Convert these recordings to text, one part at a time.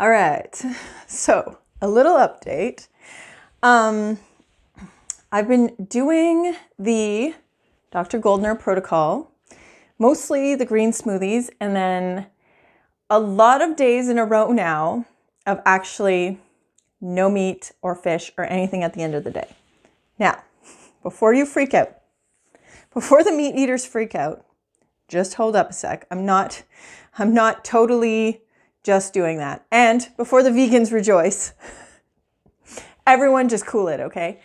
All right. So, a little update. Um, I've been doing the Dr. Goldner protocol, mostly the green smoothies, and then a lot of days in a row now of actually no meat or fish or anything at the end of the day. Now, before you freak out, before the meat eaters freak out, just hold up a sec. I'm not I'm not totally just doing that. And before the vegans rejoice, everyone just cool it, okay?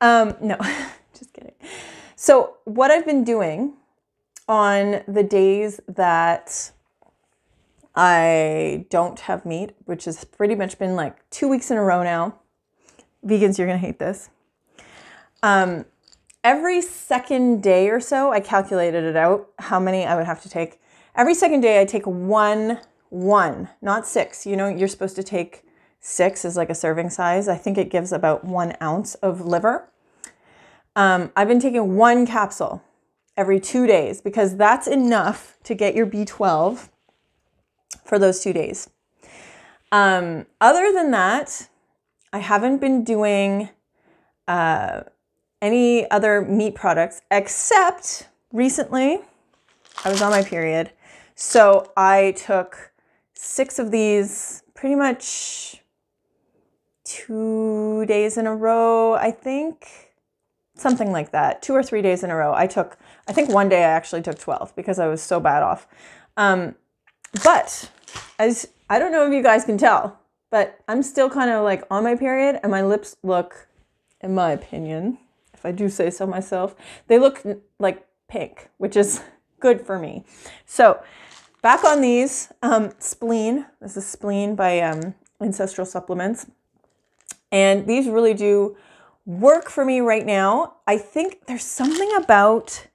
Um, no, just kidding. So, what I've been doing on the days that I don't have meat, which has pretty much been like two weeks in a row now. Vegans, you're gonna hate this. Um, every second day or so, I calculated it out how many I would have to take. Every second day, I take one, one, not six. You know, you're supposed to take six as like a serving size. I think it gives about one ounce of liver. Um, I've been taking one capsule every two days because that's enough to get your B12 for those two days. Um, other than that, I haven't been doing uh, any other meat products except recently I was on my period. So I took six of these pretty much two days in a row, I think. Something like that. Two or three days in a row. I took, I think one day I actually took 12 because I was so bad off. Um, but as I don't know if you guys can tell, but I'm still kind of like on my period and my lips look, in my opinion, if I do say so myself, they look like pink, which is good for me. So back on these, um, spleen, this is spleen by um, Ancestral Supplements. And these really do work for me right now. I think there's something about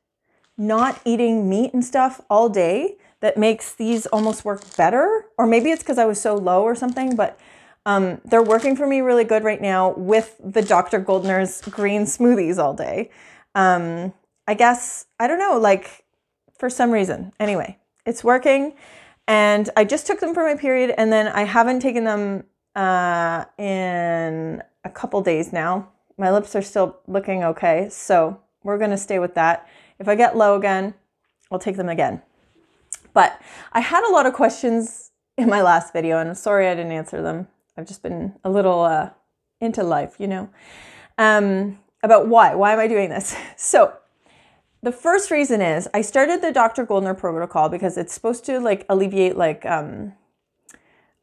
not eating meat and stuff all day that makes these almost work better. Or maybe it's because I was so low or something, but um, they're working for me really good right now with the Dr. Goldner's green smoothies all day. Um, I guess, I don't know, like for some reason. Anyway, it's working. And I just took them for my period and then I haven't taken them uh, in a couple days now. My lips are still looking okay. So we're to stay with that. If I get low again, I'll take them again. But I had a lot of questions in my last video, and I'm sorry I didn't answer them. I've just been a little uh, into life, you know, um, about why. Why am I doing this? So, the first reason is I started the Dr. Goldner protocol because it's supposed to like alleviate like um,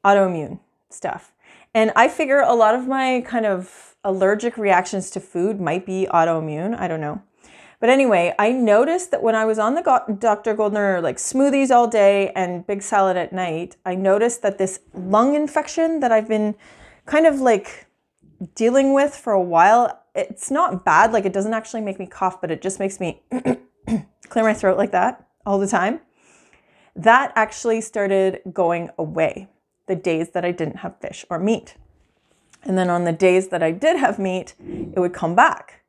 autoimmune stuff. And I figure a lot of my kind of allergic reactions to food might be autoimmune. I don't know. But anyway, I noticed that when I was on the Dr. Goldner like smoothies all day and big salad at night, I noticed that this lung infection that I've been kind of like dealing with for a while, it's not bad. Like it doesn't actually make me cough, but it just makes me clear my throat like that all the time. That actually started going away the days that I didn't have fish or meat. And then on the days that I did have meat, it would come back.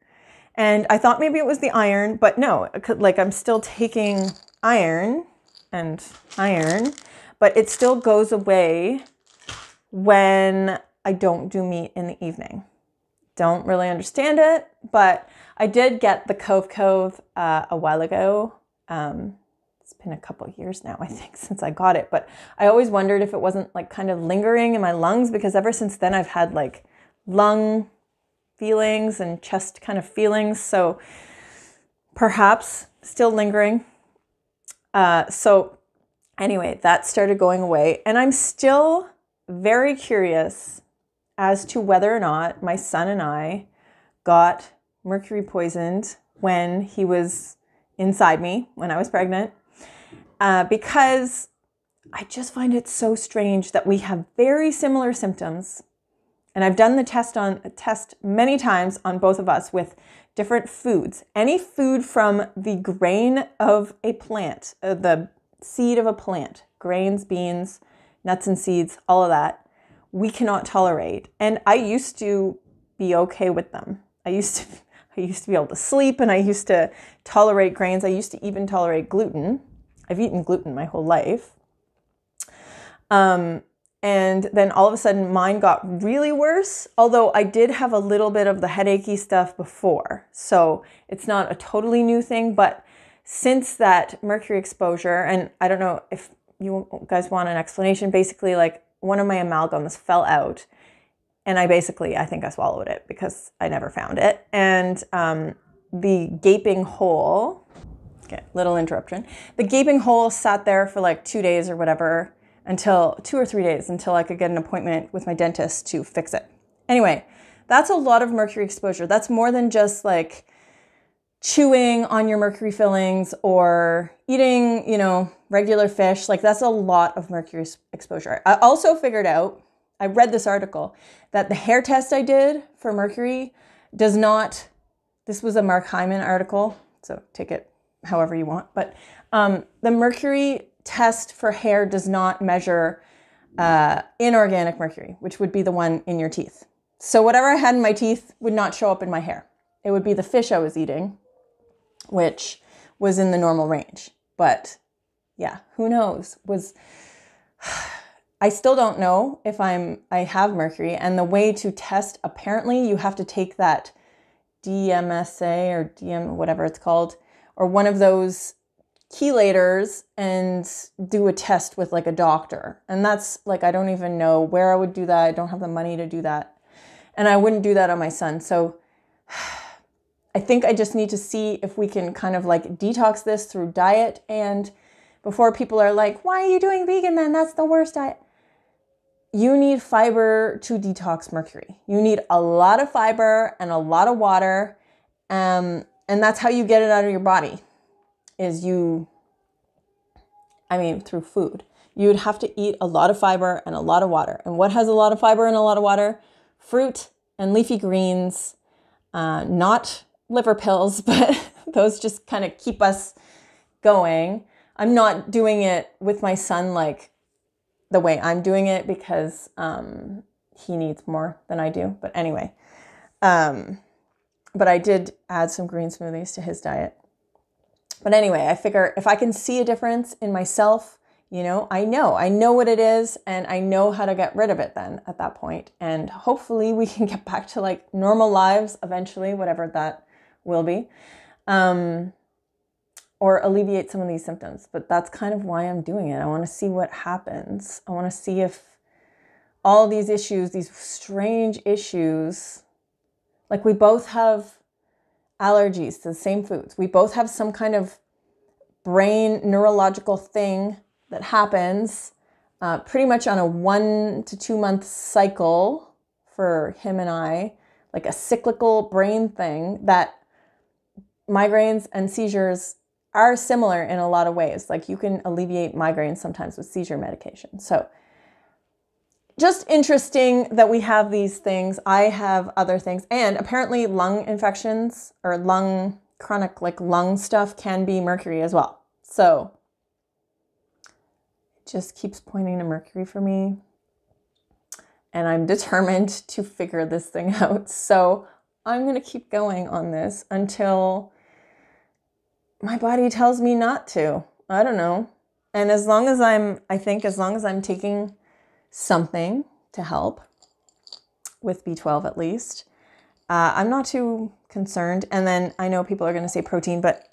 And I thought maybe it was the iron, but no, could, like I'm still taking iron and iron, but it still goes away when I don't do meat in the evening. Don't really understand it, but I did get the Cove Cove uh, a while ago. Um, it's been a couple years now, I think, since I got it, but I always wondered if it wasn't like kind of lingering in my lungs because ever since then I've had like lung feelings and chest kind of feelings. So perhaps still lingering. Uh, so, anyway, that started going away. And I'm still very curious as to whether or not my son and I got mercury poisoned when he was inside me when I was pregnant. Uh, because I just find it so strange that we have very similar symptoms and I've done the test on test many times on both of us with different foods. Any food from the grain of a plant, uh, the seed of a plant, grains, beans, nuts and seeds, all of that, we cannot tolerate. And I used to be okay with them. I used to I used to be able to sleep and I used to tolerate grains. I used to even tolerate gluten. I've eaten gluten my whole life. Um, And then all of a sudden, mine got really worse. Although I did have a little bit of the headachy stuff before. So it's not a totally new thing. But since that mercury exposure, and I don't know if you guys want an explanation, basically, like one of my amalgams fell out. And I basically, I think I swallowed it because I never found it. And um, the gaping hole, okay, little interruption. The gaping hole sat there for like two days or whatever until two or three days until I could get an appointment with my dentist to fix it. Anyway, that's a lot of mercury exposure. That's more than just like chewing on your mercury fillings or eating, you know, regular fish. Like that's a lot of mercury exposure. I also figured out, I read this article, that the hair test I did for mercury does not, this was a Mark Hyman article, so take it however you want, but um, the mercury test for hair does not measure uh, inorganic mercury, which would be the one in your teeth. So whatever I had in my teeth would not show up in my hair. It would be the fish I was eating, which was in the normal range. But yeah, who knows? Was I still don't know if I'm I have mercury and the way to test apparently you have to take that DMSA or DM whatever it's called or one of those chelators and do a test with like a doctor. And that's like, I don't even know where I would do that. I don't have the money to do that. And I wouldn't do that on my son. So I think I just need to see if we can kind of like detox this through diet. And before people are like, why are you doing vegan then? That's the worst diet. You need fiber to detox mercury. You need a lot of fiber and a lot of water. Um, and that's how you get it out of your body is you, I mean, through food. You would have to eat a lot of fiber and a lot of water. And what has a lot of fiber and a lot of water? Fruit and leafy greens, uh, not liver pills, but those just kind of keep us going. I'm not doing it with my son like the way I'm doing it because um, he needs more than I do. But anyway, um, but I did add some green smoothies to his diet. But anyway, I figure if I can see a difference in myself, you know, I know, I know what it is and I know how to get rid of it then at that point. And hopefully we can get back to like normal lives eventually, whatever that will be. Um, or alleviate some of these symptoms. But that's kind of why I'm doing it. I want to see what happens. I want to see if all these issues, these strange issues, like we both have allergies to the same foods. We both have some kind of brain neurological thing that happens uh, pretty much on a one to two month cycle for him and I, like a cyclical brain thing that migraines and seizures are similar in a lot of ways. Like you can alleviate migraines sometimes with seizure medication. So just interesting that we have these things. I have other things. And apparently, lung infections or lung, chronic, like lung stuff can be mercury as well. So it just keeps pointing to mercury for me. And I'm determined to figure this thing out. So I'm going to keep going on this until my body tells me not to. I don't know. And as long as I'm, I think, as long as I'm taking something to help with B12 at least. Uh, I'm not too concerned. And then I know people are going to say protein, but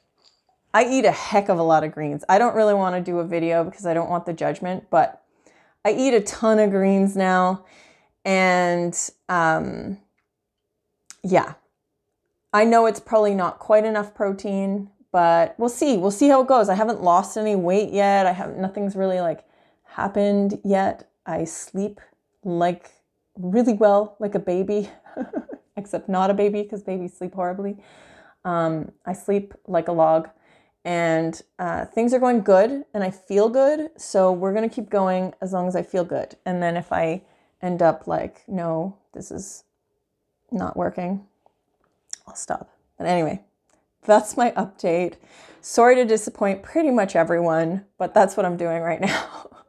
I eat a heck of a lot of greens. I don't really want to do a video because I don't want the judgment, but I eat a ton of greens now. And um, yeah, I know it's probably not quite enough protein, but we'll see. We'll see how it goes. I haven't lost any weight yet. I have nothing's really like happened yet. I sleep like really well, like a baby, except not a baby because babies sleep horribly. Um, I sleep like a log and uh, things are going good and I feel good. So we're going to keep going as long as I feel good. And then if I end up like, no, this is not working, I'll stop. But anyway, that's my update. Sorry to disappoint pretty much everyone, but that's what I'm doing right now.